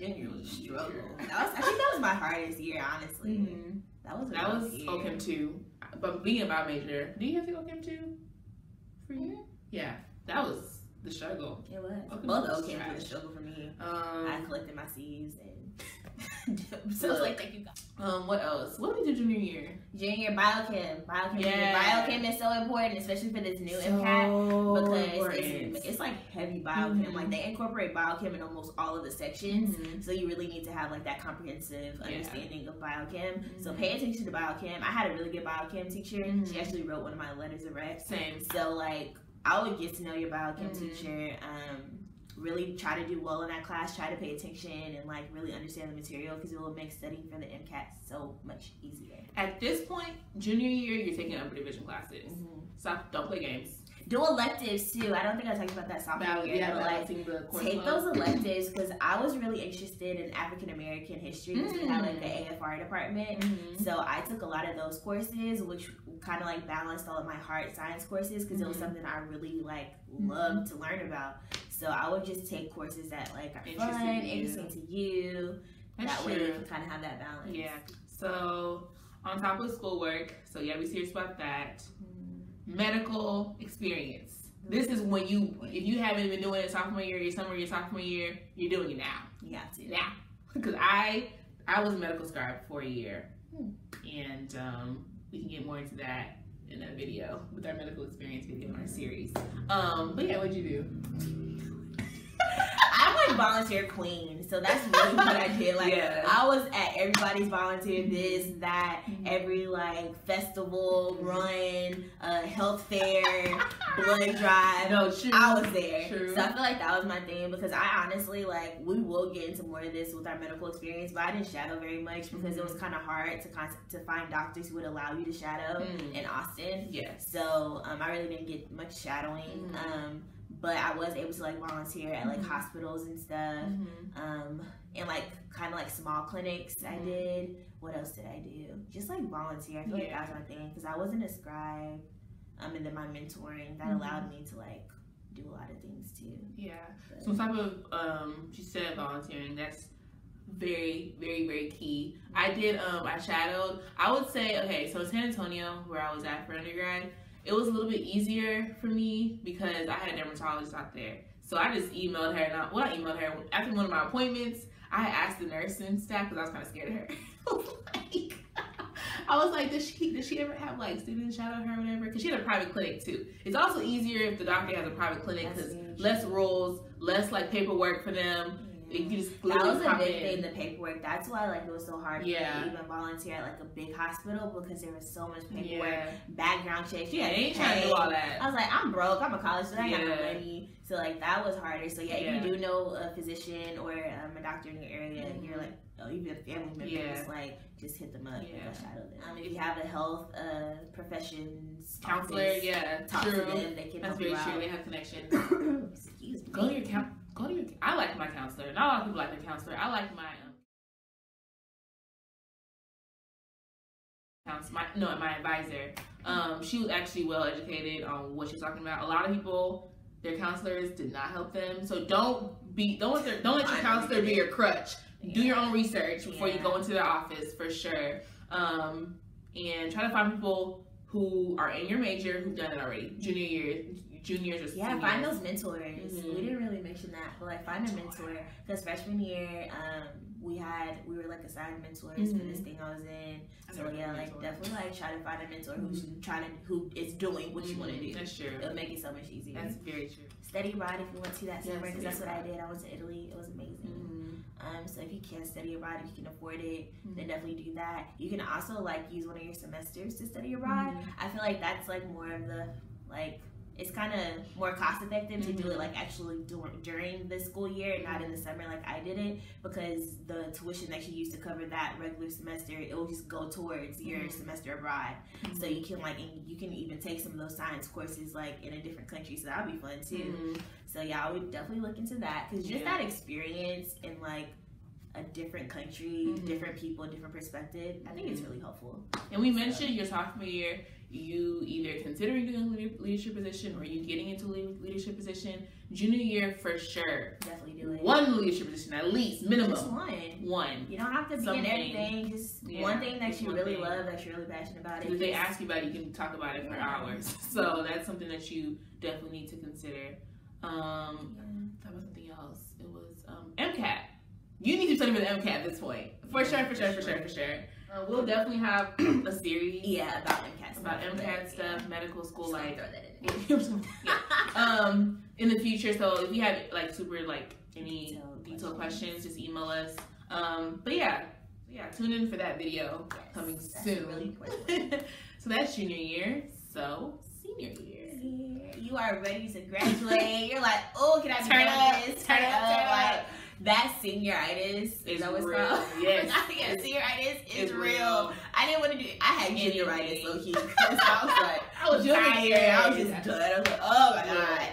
junior was struggle. That was, I think that was my hardest year, honestly. Mm-hmm. That was a That rough was year. OChem two, but being a bio major, do you have to go OChem two for you? Yeah, that was the struggle. It was. OChem Both was OChem was a struggle for me. I Um, collected my C's and so I was like, thank you. Um, what else? What did we do junior year? Junior biochem, biochem, Yeah. biochem is so important, especially for this new So MCAT because it's, it's like heavy biochem. Mhm. Like they incorporate biochem in almost all of the sections. Mhm. So you really need to have like that comprehensive Yeah. understanding of biochem. So Mhm. pay attention to biochem. I had a really good biochem teacher. She actually wrote one of my letters of rec. Same. So like I would get to know your biochem Mhm. teacher. Um, really try to do well in that class. Try to pay attention and like really understand the material because it will make studying for the MCAT so much easier. At this point, junior year, you're taking upper division classes. Stop. Don't play games. Do electives too. I don't think I talked about that sophomore Bal- year. yeah, like the take load. those electives because I was really interested in African American history because we had like the Mm. AFR department. Mhm. So I took a lot of those courses, which kind of like balanced all of my hard science courses because it was Mhm. something I really like Mhm. loved to learn about. So I would just take courses that like are Interesting fun, to you. interesting to you. That's that way you can kind of have that balance. Yeah. So on top of schoolwork, so you gotta be serious about that. Mm. Medical experience. This is when you, if you haven't been doing it sophomore year, your summer year, sophomore year, you're doing it now. You have to. Now, because I, I was a medical scribe for a year, Hmm. and um, we can get more into that in a video with our medical experience video in our series. Um, but yeah, what'd you do? Volunteer queen, so that's really what I did. Like Yeah. I was at everybody's volunteer this, that, Mhm. every like festival, run, uh, health fair, blood drive. No, true. I was there. True. So I feel like that was my thing because I honestly like we will get into more of this with our medical experience, but I didn't shadow very much because it was kind of hard to con- to find doctors who would allow you to shadow Mm. in Austin. Yes. So um, I really didn't get much shadowing. Mhm. Um, but I was able to like volunteer at like Mhm. hospitals and stuff. Mhm. Um, and like kind of like small clinics I Mhm. did. What else did I do? Just like volunteer. I feel like that was my thing because I wasn't a scribe. Um, and then my mentoring that Mhm. allowed me to like do a lot of things too. Yeah. But- Some type of um she said volunteering, that's very, very, very key. I did um I shadowed. I would say, okay, so San Antonio, where I was at for undergrad, it was a little bit easier for me because I had a dermatologist out there. So I just emailed her, not well, I emailed her after one of my appointments. I asked the nursing staff because I was kind of scared of her. I was like, I was like, does she does she ever have like students shadow her or whatever? Because she had a private clinic too. It's also easier if the doctor has a private clinic because less rules, less like paperwork for them. Yeah. You just That was a pop big in. thing, the paperwork. That's why like it was so hard Yeah. for me to even volunteer at like a big hospital because there was so much paperwork, Yeah, background checks. Yeah, had they ain't to trying to do all that. I was like, I'm broke. I'm a college student. I got no Yeah. money. So like that was harder. So yeah, Yeah. if you do know a physician or um, a doctor in your area, Mhm. you're like, oh, even if family members, Yeah. like just hit them up. Yeah. Yeah. Shadow them. Um, if you have a health uh, professions Counselor, office, yeah, talk true. to them. They can That's help very you true. out. They have connections. Excuse me. Go to your count. Go to your. I like my counselor. Not a lot of people like their counselor. I like my. Um, counselor, my no, my advisor. Um, she was actually well educated on what she's talking about. A lot of people, their counselors did not help them. So don't be don't let their, don't let your counselor be your crutch. Do your own research before you go into their office for sure. Um, and try to find people who are in your major who've done it already. Junior year, juniors or Yeah, seniors. find those mentors. Mhm. We didn't really mention that, but like find a mentor. Because freshman year, um, we had we were like assigned mentors for this Mhm. thing I was in. So yeah, like mentor. definitely like try to find a mentor who's Mhm. trying to who is doing what you want to Mhm, do. That's true. It'll make it so much easier. That's very true. study abroad if you want to that Yes, summer because study that's what I did. I went to Italy. It was amazing. Mm-hmm. Um, so if you can study abroad, if you can afford it, Mhm. then definitely do that. You can also like use one of your semesters to study abroad. I feel like that's like more of the like it's kind of more cost effective to do it like actually during during the school year, and not in the summer like I did it because the tuition that you used to cover that regular semester it will just go towards your Mhm. semester abroad. So you can like and you can even take some of those science courses like in a different country, so that'll be fun too. Mhm. So yeah, I would definitely look into that because just Yeah. that experience and like a different country, Mhm. different people, different perspective. I think it's Mhm. really helpful. And we mentioned your sophomore year, you either considering doing a leadership position or you getting into a leadership position. Junior year, for sure, Definitely do it. one leadership position at least, minimum Just one. one. You don't have to be Something. in everything. Just Yeah, one thing that just you really thing. love, that you're really passionate about. If they ask you about it, you can talk about it for Yeah. hours. So that's something that you definitely need to consider. Um, Yeah. that was something else. It was um, MCAT. You need to study for the MCAT at this point. For sure, for sure, for sure, for sure. Uh, we'll definitely have a series Yeah, about MCAT stuff. about but, MCAT yeah. stuff, medical school Just life. throw that in there. um, in the future. So if you have like super like any Detailed detailed questions. questions, just email us. Um, but yeah, yeah, tune in for that video Yes, coming that's soon. really so that's junior year. So senior year. You are ready to graduate. You're like, oh, can I Turn done up, this? turn up, turn up. Like that senioritis is that what's real. called? Yes. yeah, senioritis is it's real. real. I didn't want to do. I had junioritis low key I was like, I was tired. I was just done. I was like, oh my Yeah. god.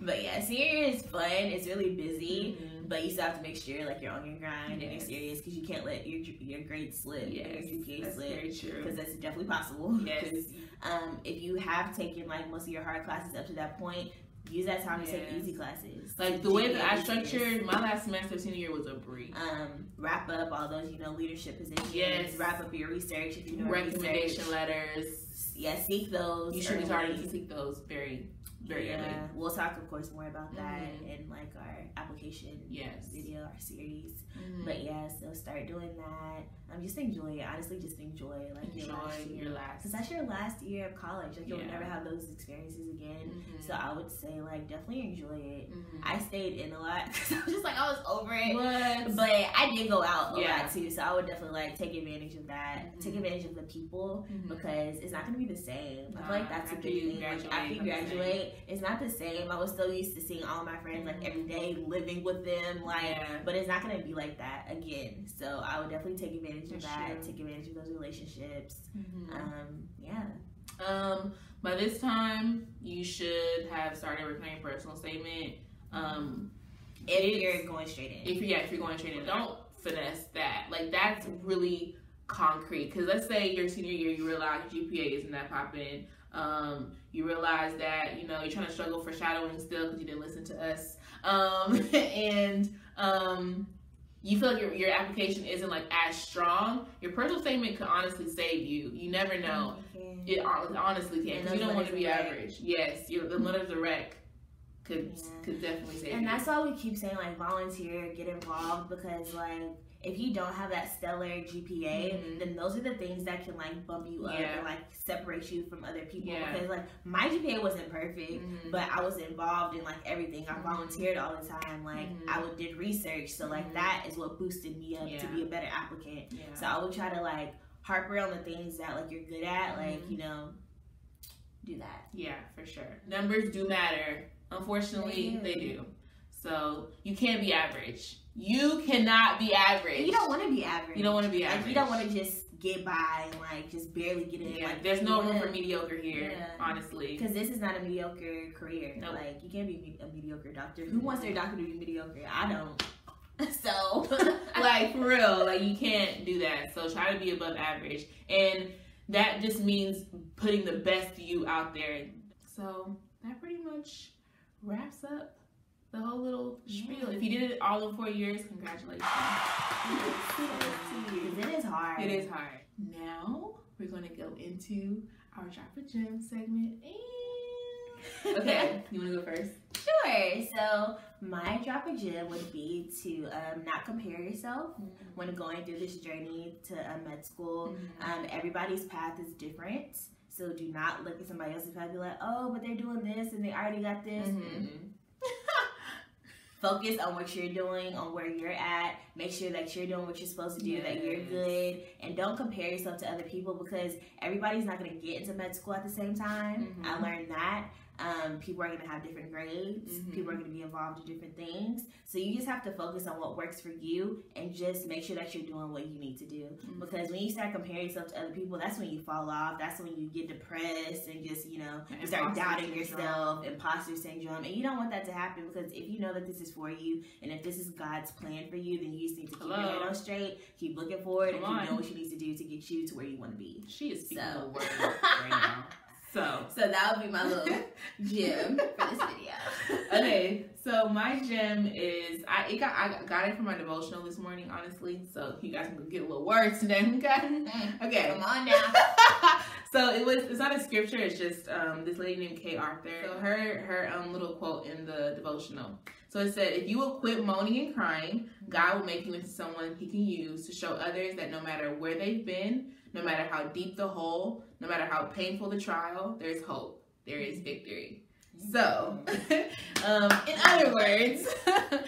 But yeah, senior is fun. It's really busy. Mhm. But you still have to make sure like you're on your grind and you're serious because you can't let your your grades slip, Yes, your GPA that's slip very true. because that's definitely possible. Yes. um, if you have taken like most of your hard classes up to that point, use that time to take easy classes. Like the way that I structured my last semester of senior year was a breeze. Um, wrap up all those, you know, leadership positions. Yes. Wrap up your research if you know Recommendation research. letters. Yeah, seek those. You should be starting to seek those very, very yeah. early. We'll talk, of course, more about that Mhm. in like our application Yes. video, our series. Mhm. But yeah, so start doing that. Um, just enjoy it. Honestly, just enjoy like your last Enjoy year. your last. Cause that's your last year of college. Like you'll Yeah. never have those experiences again. Mhm. So I would say like definitely enjoy it. Mhm. I stayed in a lot because I was just like I was over it. What? But I did go out a Yeah. lot too, so I would definitely like take advantage of that. Mhm. Take advantage of the people Mhm. because it's not gonna be the same. I feel like that's a after big thing. Like, after you it's not the same. graduate, it's not the same. I was still used to seeing all my friends like every day, living with them, like. yeah. But it's not gonna be like that again. So I would definitely take advantage of that. true. Take advantage of those relationships. Mhm. Um, yeah. Um, by this time, you should have started working on your personal statement. Um, If you're going straight in. if yeah, if you're going straight in, don't finesse that. Like that's really concrete. Because let's say your senior year, you realize GPA isn't that popping. Um, you realize that you know you're trying to struggle for shadowing still because you didn't listen to us. Um, and um, you feel like your, your application isn't like as strong. Your personal statement could honestly save you. You never know. It honestly can you don't want to be average. Yes, your, the letters of rec could Yeah. could definitely save And you. that's why we keep saying like volunteer, get involved because like if you don't have that stellar GPA, Mhm. then those are the things that can like bump you up Yeah. and like separate you from other people. Yeah. Because like my GPA wasn't perfect, Mhm. but I was involved in like everything. I Mhm. volunteered all the time. Like Mhm. I would did research, so like Mhm. that is what boosted me up to be a better applicant. yeah. So I would try to like harp on the things that like you're good at, like Mhm. you know, do that. Yeah, for sure. Numbers do matter. Unfortunately, They they do. do. So you can't be average. You cannot be average. You don't want to be average. You don't want to be like average. you don't want to just get by and like just barely get in. Yeah, like there's no room for mediocre here. Yeah. Honestly. Because this is not a mediocre career. Nope. Like you can't be a mediocre doctor. Who wants their doctor to be mediocre? I don't. So like for real, like you can't do that. So try to be above average, and that just means putting the best you out there. So that pretty much wraps up the whole little spiel. Yeah. If you did it all in four years, congratulations. it is hard. It is hard. Now we're gonna go into our drop a gem segment. And... Okay, you wanna go first? Sure. So my drop a gem would be to um, not compare yourself when going through this journey to uh, med school. Um, everybody's path is different. So do not look at somebody else's path and be like, oh, but they're doing this and they already got this. Mhm. Mm-mm. Focus on what you're doing, on where you're at. Make sure that you're doing what you're supposed to do, that you're good. And don't compare yourself to other people because everybody's not going to get into med school at the same time. Mhm. I learned that. Um, people are going to have different grades. Mhm. People are going to be involved in different things. So you just have to focus on what works for you and just make sure that you're doing what you need to do. Mhm. Because when you start comparing yourself to other people, that's when you fall off. That's when you get depressed and just, you know, you start doubting syndrome. yourself, imposter syndrome. And you don't want that to happen because if you know that this is for you and if this is God's plan for you, then you just need to keep your head on straight, keep looking forward, and Come keep on. doing what you need to do to get you to where you want to be. She is speaking So. the word right now. So So that would be my little gem for this video. okay, so my gem is I it got I got it from my devotional this morning, honestly. So you guys can get a little words today, okay? Okay. Come on now. so it was it's not a scripture, it's just um this lady named Kay Arthur. So her her um little quote in the devotional. So it said, if you will quit moaning and crying, God will make you into someone he can use to show others that no matter where they've been, no matter how deep the hole, no matter how painful the trial, there's hope. There is victory. So, um, in other words,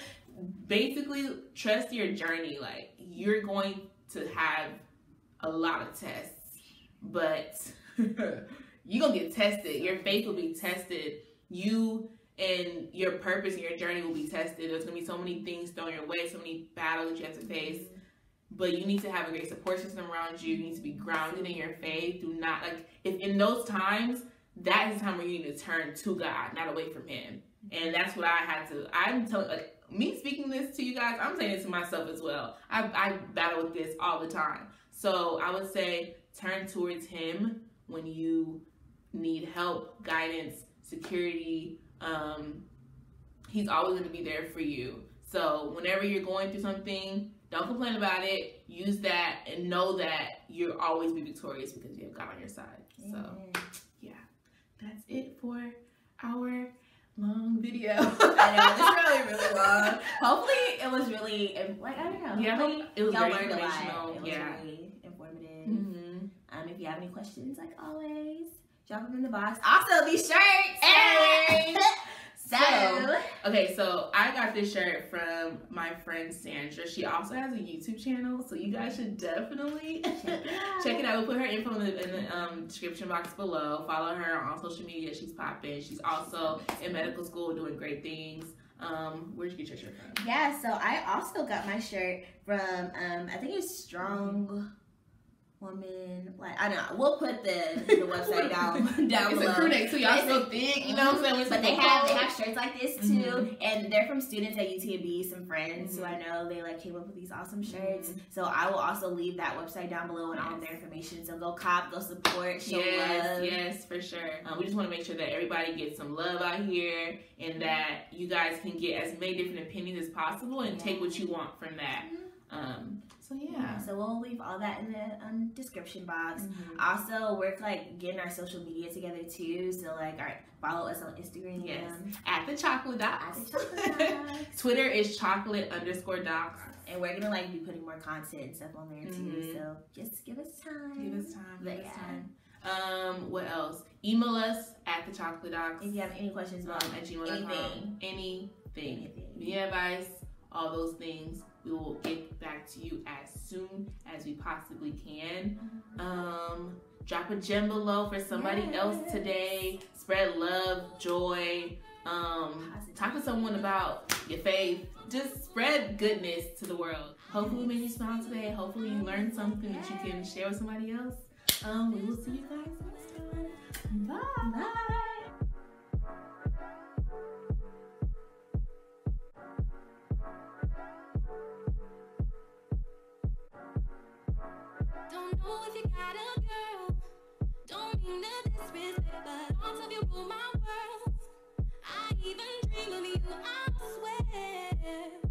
basically trust your journey. Like you're going to have a lot of tests, but you're gonna get tested. Your faith will be tested. You and your purpose and your journey will be tested. There's gonna be so many things thrown your way, so many battles you have to face. Mm-hmm. But you need to have a great support system around you. You need to be grounded in your faith. Do not like if in those times, that is the time where you need to turn to God, not away from Him. Mm-hmm. And that's what I had to. I'm telling like me speaking this to you guys. I'm saying it to myself as well. I, I battle with this all the time. So I would say turn towards Him when you need help, guidance, security. Um, he's always going to be there for you. So whenever you're going through something, don't complain about it. Use that and know that you'll always be victorious because you have God on your side. So yeah. that's it for our long video. I know is really really long. Hopefully it was really like I don't know. Yeah, hopefully it was very learned a lot. informational. It was Yeah. really informative. Mhm. Um, if you have any questions, like always, them in the box. Also, these shirts. Hey! so, So- Okay, so I got this shirt from my friend Sandra. She also has a YouTube channel, so you guys should definitely check it out. We'll put her info in the, in the um, description box below. Follow her on social media. She's popping. She's also in medical school doing great things. Um, where'd you get your shirt from? Yeah, so I also got my shirt from um I think it's Strong Woman. Like I don't know. We'll put the the website down down It's below. a crew neck, so y'all It's so thick. You know what I'm saying? But they have they have shirts like this too, Mhm. and they're from students at UTMB. Some friends who Mhm. I know they like came up with these awesome shirts. So I will also leave that website down below and all of their information. So go cop, go support, show yes, love. yes, for sure. Um, we just want to make sure that everybody gets some love out here, and that you guys can get as many different opinions as possible, and take what you want from that. Um, so yeah. So we'll leave all that in the um, description box. Mhm. Also, we're like getting our social media together too. So like, all right, follow us on Instagram. Yes. At the chocolate At docs. the chocolate docs. Twitter is chocolate underscore docs. and we're gonna like be putting more content and stuff on there too. Mhm. So just give us time. Give us time. But Give us yeah. time. Um, what else? Email us at the chocolate docs. If you have any questions um, about at gmail.com. anything, Anything. anything, Media advice, all those things. We will get back to you as soon as we possibly can. Um, drop a gem below for somebody else today. Spread love, joy. Um, talk to someone about your faith. Just spread goodness to the world. Hopefully, we made you smile today. Hopefully, you learned something that you can share with somebody else. Um, we will see you guys next time. Bye. Bye. I even dream of you, I swear.